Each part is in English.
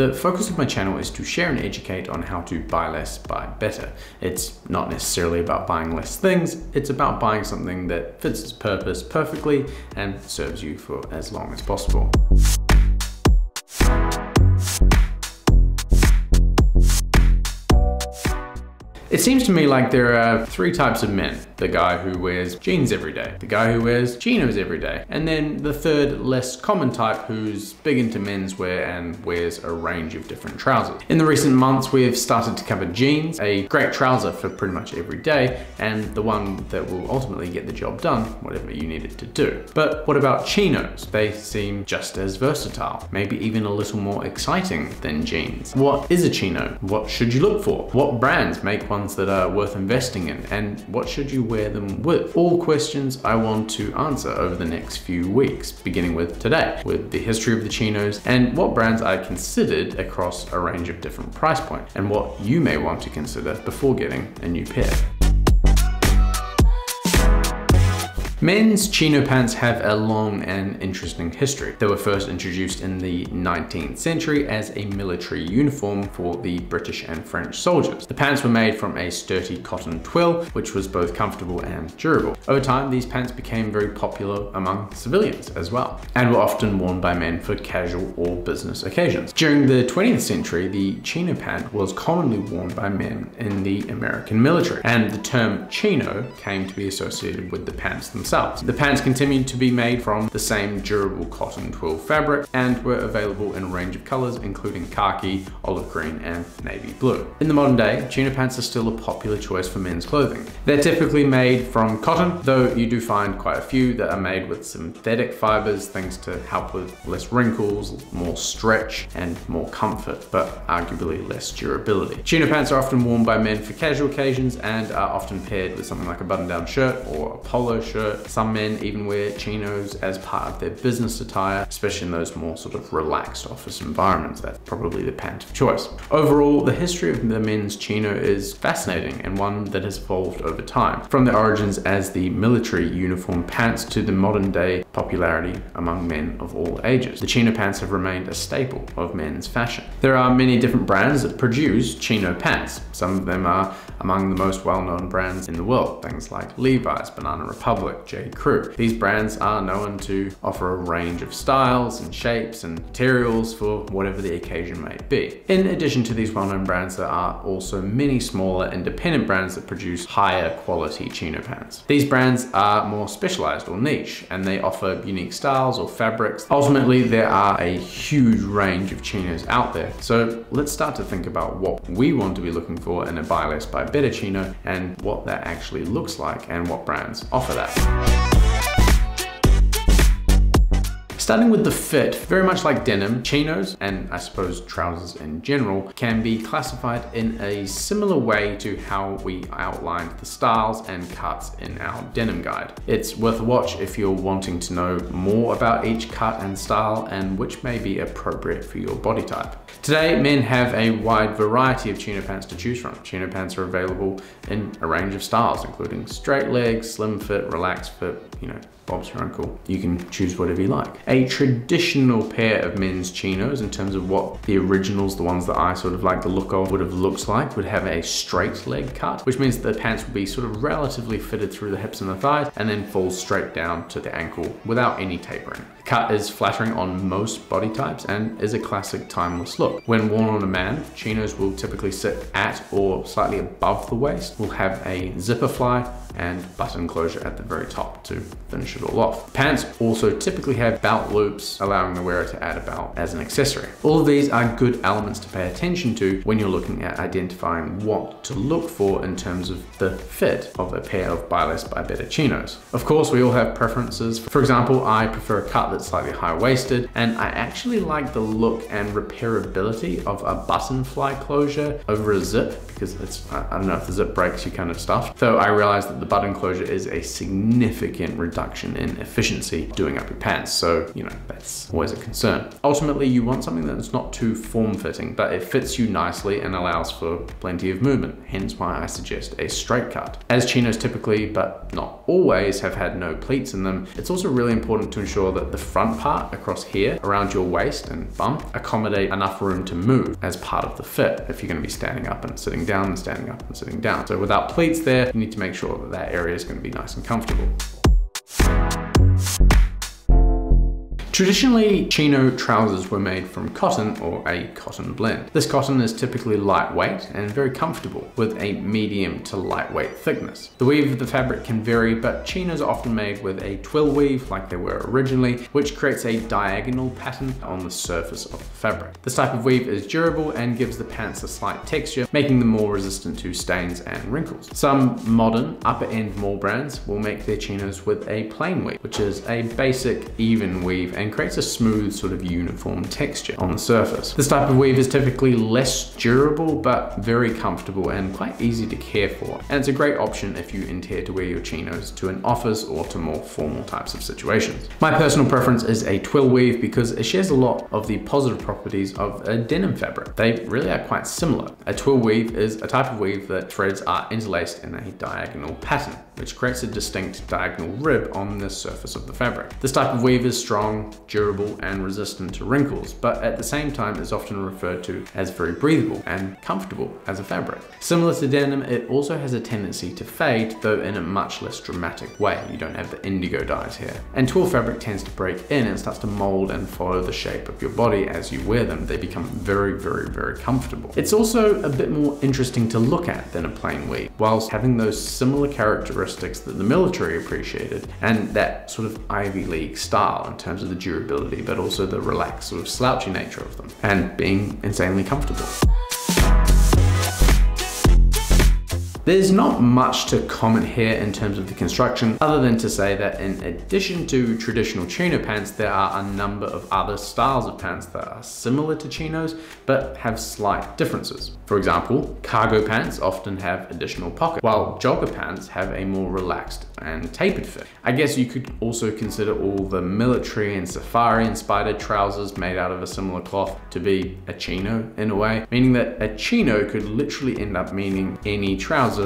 The focus of my channel is to share and educate on how to buy less, buy better. It's not necessarily about buying less things, it's about buying something that fits its purpose perfectly and serves you for as long as possible. It seems to me like there are three types of men. The guy who wears jeans every day, the guy who wears chinos every day, and then the third, less common type who's big into menswear and wears a range of different trousers. In the recent months, we've started to cover jeans, a great trouser for pretty much every day, and the one that will ultimately get the job done, whatever you need it to do. But what about chinos? They seem just as versatile, maybe even a little more exciting than jeans. What is a chino? What should you look for? What brands make one ones that are worth investing in and what should you wear them with? All questions I want to answer over the next few weeks, beginning with today, with the history of the chinos and what brands I considered across a range of different price points and what you may want to consider before getting a new pair. Men's chino pants have a long and interesting history. They were first introduced in the 19th century as a military uniform for the British and French soldiers. The pants were made from a sturdy cotton twill, which was both comfortable and durable. Over time, these pants became very popular among civilians as well, and were often worn by men for casual or business occasions. During the 20th century, the chino pant was commonly worn by men in the American military, and the term chino came to be associated with the pants themselves themselves. The pants continued to be made from the same durable cotton twill fabric and were available in a range of colors including khaki, olive green and navy blue. In the modern day, chino pants are still a popular choice for men's clothing. They're typically made from cotton, though you do find quite a few that are made with synthetic fibers, things to help with less wrinkles, more stretch and more comfort, but arguably less durability. Chino pants are often worn by men for casual occasions and are often paired with something like a button-down shirt or a polo shirt some men even wear chinos as part of their business attire, especially in those more sort of relaxed office environments. That's probably the pant of choice. Overall, the history of the men's chino is fascinating and one that has evolved over time. From the origins as the military uniform pants to the modern day popularity among men of all ages. The chino pants have remained a staple of men's fashion. There are many different brands that produce chino pants. Some of them are among the most well-known brands in the world, things like Levi's, Banana Republic, J. Crew. These brands are known to offer a range of styles and shapes and materials for whatever the occasion may be. In addition to these well-known brands, there are also many smaller independent brands that produce higher quality chino pants. These brands are more specialized or niche, and they offer unique styles or fabrics. Ultimately, there are a huge range of chinos out there. So let's start to think about what we want to be looking for in a buy less buy better chino and what that actually looks like and what brands offer that. Yeah. Starting with the fit, very much like denim, chinos, and I suppose trousers in general, can be classified in a similar way to how we outlined the styles and cuts in our denim guide. It's worth a watch if you're wanting to know more about each cut and style and which may be appropriate for your body type. Today, men have a wide variety of chino pants to choose from. Chino pants are available in a range of styles, including straight leg, slim fit, relaxed fit, you know, Bob's your uncle. You can choose whatever you like. A traditional pair of men's chinos in terms of what the originals, the ones that I sort of like the look of, would have looked like, would have a straight leg cut, which means the pants would be sort of relatively fitted through the hips and the thighs and then fall straight down to the ankle without any tapering. Cut is flattering on most body types and is a classic timeless look. When worn on a man, chinos will typically sit at or slightly above the waist, will have a zipper fly and button closure at the very top to finish it all off. Pants also typically have belt loops, allowing the wearer to add a belt as an accessory. All of these are good elements to pay attention to when you're looking at identifying what to look for in terms of the fit of a pair of buy less buy better chinos. Of course, we all have preferences. For example, I prefer a cut that's slightly high-waisted, and I actually like the look and repairability of a button fly closure over a zip because it's, I don't know if the zip breaks you kind of stuff. Though I realize that the button closure is a significant reduction in efficiency doing up your pants. So, you know, that's always a concern. Ultimately, you want something that's not too form-fitting, but it fits you nicely and allows for plenty of movement. Hence why I suggest a straight cut. As chinos typically, but not always, have had no pleats in them, it's also really important to ensure that the front part across here around your waist and bump accommodate enough room to move as part of the fit if you're going to be standing up and sitting down and standing up and sitting down. So without pleats there, you need to make sure that that area is going to be nice and comfortable. Traditionally, chino trousers were made from cotton or a cotton blend. This cotton is typically lightweight and very comfortable with a medium to lightweight thickness. The weave of the fabric can vary, but chinos are often made with a twill weave like they were originally, which creates a diagonal pattern on the surface of the fabric. This type of weave is durable and gives the pants a slight texture, making them more resistant to stains and wrinkles. Some modern upper end mall brands will make their chinos with a plain weave, which is a basic even weave and and creates a smooth sort of uniform texture on the surface. This type of weave is typically less durable but very comfortable and quite easy to care for. And it's a great option if you intend to wear your chinos to an office or to more formal types of situations. My personal preference is a twill weave because it shares a lot of the positive properties of a denim fabric. They really are quite similar. A twill weave is a type of weave that threads are interlaced in a diagonal pattern, which creates a distinct diagonal rib on the surface of the fabric. This type of weave is strong, durable and resistant to wrinkles, but at the same time is often referred to as very breathable and comfortable as a fabric. Similar to denim, it also has a tendency to fade, though in a much less dramatic way. You don't have the indigo dyes here. And twill fabric tends to break in and starts to mold and follow the shape of your body as you wear them. They become very, very, very comfortable. It's also a bit more interesting to look at than a plain weave, whilst having those similar characteristics that the military appreciated and that sort of Ivy League style in terms of the durability, but also the relaxed sort of slouchy nature of them and being insanely comfortable. There's not much to comment here in terms of the construction, other than to say that in addition to traditional chino pants, there are a number of other styles of pants that are similar to chinos, but have slight differences. For example, cargo pants often have additional pockets, while jogger pants have a more relaxed and tapered fit. I guess you could also consider all the military and safari inspired trousers made out of a similar cloth to be a chino in a way, meaning that a chino could literally end up meaning any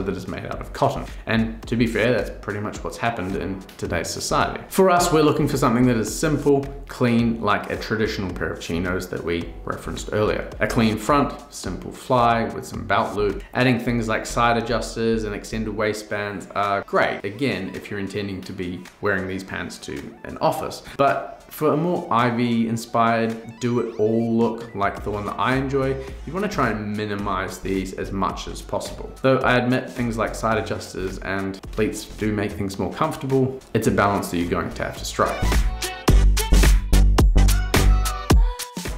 that is made out of cotton. And to be fair, that's pretty much what's happened in today's society. For us, we're looking for something that is simple, clean, like a traditional pair of chinos that we referenced earlier. A clean front, simple fly with some belt loop. Adding things like side adjusters and extended waistbands are great. Again, if you're intending to be wearing these pants to an office. But for a more Ivy inspired, do it all look like the one that I enjoy, you wanna try and minimize these as much as possible. Though I admit things like side adjusters and pleats do make things more comfortable, it's a balance that you're going to have to strike.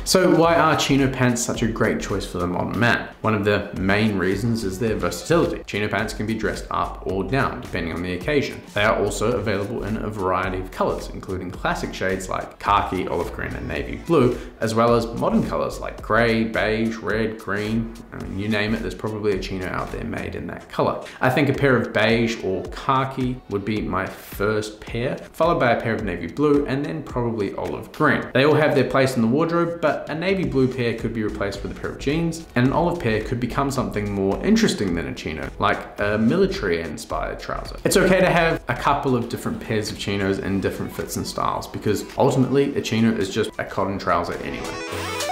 So why are chino pants such a great choice for the modern man? One of the main reasons is their versatility. Chino pants can be dressed up or down depending on the occasion. They are also available in a variety of colors, including classic shades like khaki, olive green, and navy blue, as well as modern colors like gray, beige, red, green. I mean, you name it, there's probably a chino out there made in that color. I think a pair of beige or khaki would be my first pair, followed by a pair of navy blue, and then probably olive green. They all have their place in the wardrobe, but a navy blue pair could be replaced with a pair of jeans, and an olive pair could become something more interesting than a chino, like a military inspired trouser. It's okay to have a couple of different pairs of chinos in different fits and styles, because ultimately a chino is just a cotton trouser anyway.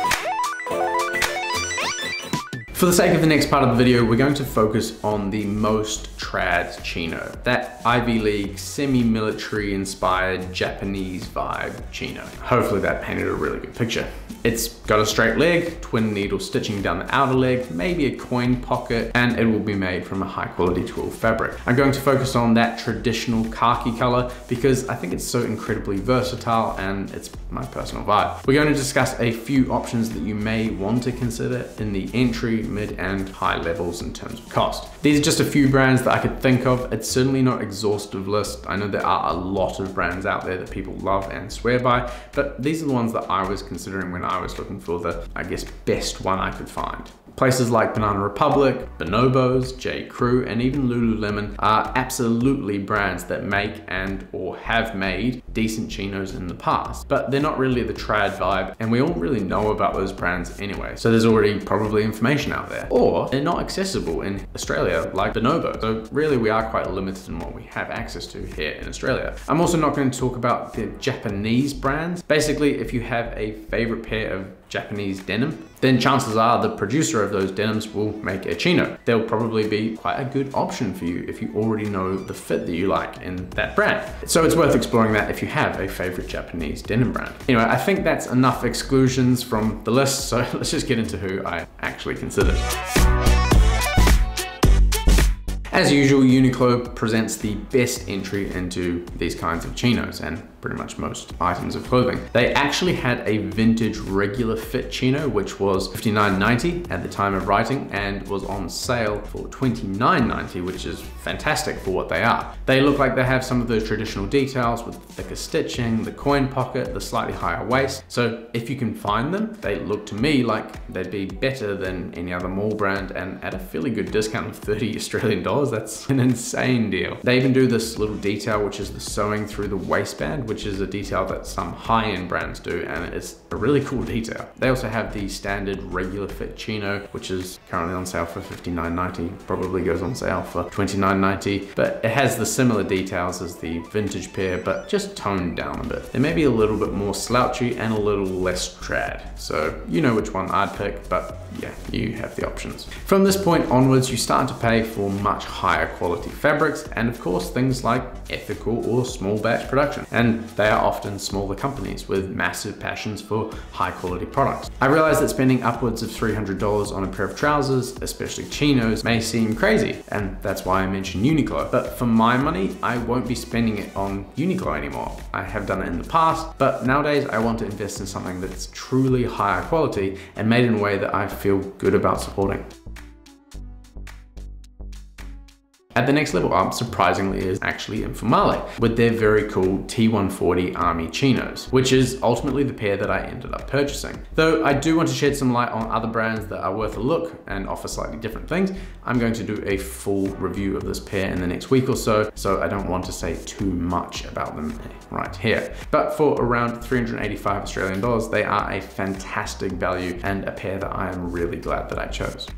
For the sake of the next part of the video, we're going to focus on the most trad chino, that Ivy League semi-military inspired Japanese vibe chino. Hopefully that painted a really good picture. It's got a straight leg, twin needle stitching down the outer leg, maybe a coin pocket, and it will be made from a high quality twill fabric. I'm going to focus on that traditional khaki color because I think it's so incredibly versatile and it's my personal vibe. We're going to discuss a few options that you may want to consider in the entry, mid, and high levels in terms of cost. These are just a few brands that I could think of. It's certainly not exhaustive list. I know there are a lot of brands out there that people love and swear by, but these are the ones that I was considering when I was looking for the, I guess, best one I could find. Places like Banana Republic, Bonobos, J. Crew, and even Lululemon are absolutely brands that make and or have made decent chinos in the past, but they're not really the trad vibe, and we all really know about those brands anyway, so there's already probably information out there. Or they're not accessible in Australia like Bonobo, so really we are quite limited in what we have access to here in Australia. I'm also not going to talk about the Japanese brands. Basically, if you have a favorite pair of Japanese denim, then chances are the producer of those denims will make a chino. They'll probably be quite a good option for you if you already know the fit that you like in that brand. So it's worth exploring that if you have a favorite Japanese denim brand. Anyway, I think that's enough exclusions from the list, so let's just get into who I actually considered. As usual, Uniqlo presents the best entry into these kinds of chinos and pretty much most items of clothing. They actually had a vintage regular fit chino, which was $59.90 at the time of writing and was on sale for $29.90, which is fantastic for what they are. They look like they have some of those traditional details with thicker stitching, the coin pocket, the slightly higher waist. So if you can find them, they look to me like they'd be better than any other mall brand and at a fairly good discount of 30 Australian dollars. That's an insane deal. They even do this little detail, which is the sewing through the waistband, which is a detail that some high-end brands do, and it's a really cool detail. They also have the standard regular fit chino, which is currently on sale for $59.90, probably goes on sale for $29.90, but it has the similar details as the vintage pair, but just toned down a bit. They may be a little bit more slouchy and a little less trad, so you know which one I'd pick, but yeah, you have the options. From this point onwards, you start to pay for much higher quality fabrics, and of course things like ethical or small batch production. And they are often smaller companies with massive passions for high quality products. I realize that spending upwards of $300 on a pair of trousers, especially chinos, may seem crazy, and that's why I mentioned Uniqlo. But for my money, I won't be spending it on Uniqlo anymore. I have done it in the past, but nowadays I want to invest in something that's truly higher quality and made in a way that I feel good about supporting. At the next level up, surprisingly, is actually Informale with their very cool T140 Army Chinos, which is ultimately the pair that I ended up purchasing. Though I do want to shed some light on other brands that are worth a look and offer slightly different things, I'm going to do a full review of this pair in the next week or so, so I don't want to say too much about them right here. But for around 385 Australian dollars, they are a fantastic value and a pair that I am really glad that I chose.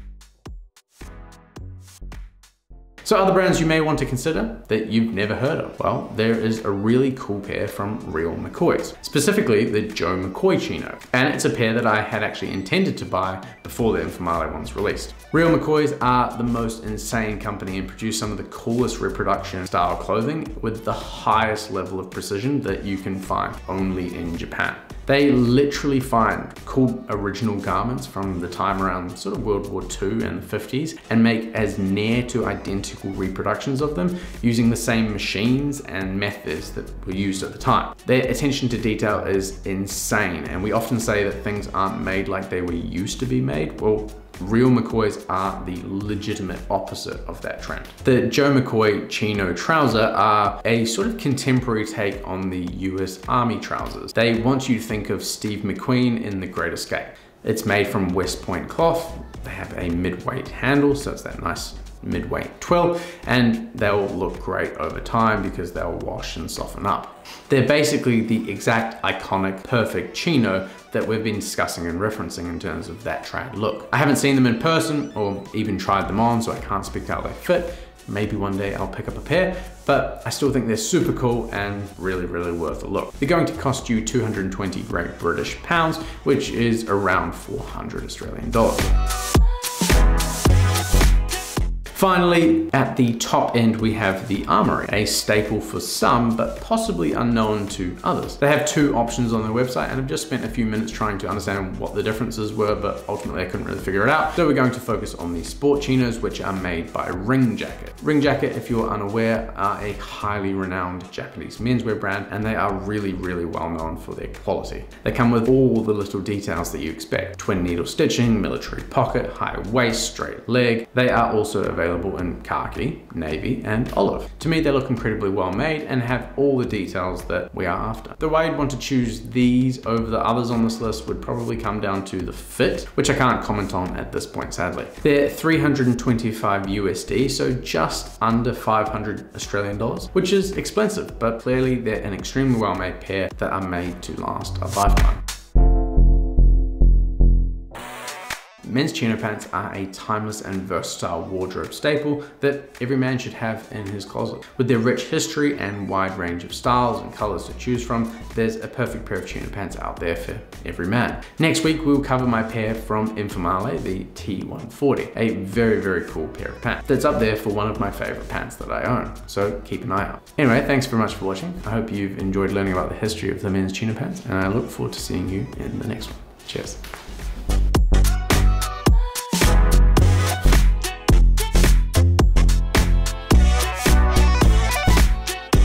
So other brands you may want to consider that you've never heard of. Well, there is a really cool pair from Real McCoys, specifically the Joe McCoy Chino. And it's a pair that I had actually intended to buy before the Informale one's released. Real McCoys are the most insane company and produce some of the coolest reproduction style clothing with the highest level of precision that you can find only in Japan. They literally find cool original garments from the time around sort of World War II and the 50s and make as near to identical reproductions of them using the same machines and methods that were used at the time. Their attention to detail is insane and we often say that things aren't made like they were used to be made. Well, Real McCoys are the legitimate opposite of that trend. The Joe McCoy chino trouser are a sort of contemporary take on the US Army trousers. They want you to think of Steve McQueen in The Great Escape. It's made from West Point cloth. They have a mid-weight handle, so it's that nice mid-weight twill, and they'll look great over time because they'll wash and soften up. They're basically the exact iconic perfect chino that we've been discussing and referencing in terms of that trad look. I haven't seen them in person or even tried them on, so I can't speak to how they fit. Maybe one day I'll pick up a pair, but I still think they're super cool and really, really worth a look. They're going to cost you 220 Great British pounds, which is around 400 Australian dollars. Finally, at the top end, we have the Armoury, a staple for some, but possibly unknown to others. They have two options on their website, and I've just spent a few minutes trying to understand what the differences were, but ultimately I couldn't really figure it out. So we're going to focus on the sport chinos, which are made by Ring Jacket. Ring Jacket, if you're unaware, are a highly renowned Japanese menswear brand, and they are really, really well known for their quality. They come with all the little details that you expect. Twin needle stitching, military pocket, high waist, straight leg. They are also available available in khaki, navy, and olive. To me, they look incredibly well made and have all the details that we are after. The way I'd want to choose these over the others on this list would probably come down to the fit, which I can't comment on at this point, sadly. They're 325 USD, so just under 500 Australian dollars, which is expensive, but clearly they're an extremely well-made pair that are made to last a lifetime. Men's chino pants are a timeless and versatile wardrobe staple that every man should have in his closet. With their rich history and wide range of styles and colors to choose from, there's a perfect pair of chino pants out there for every man. Next week, we'll cover my pair from Informale, the T140, a very, very cool pair of pants that's up there for one of my favorite pants that I own. So keep an eye out. Anyway, thanks very much for watching. I hope you've enjoyed learning about the history of the men's chino pants and I look forward to seeing you in the next one. Cheers.